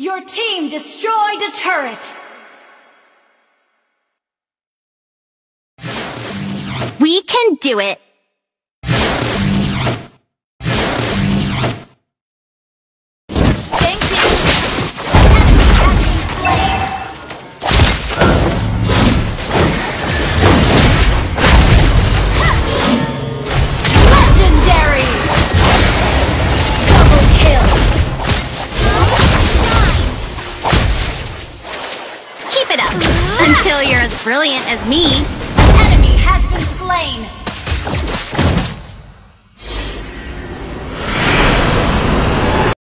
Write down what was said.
Your team destroyed a turret! We can do it! Keep it up! Until you're as brilliant as me. Enemy has been slain!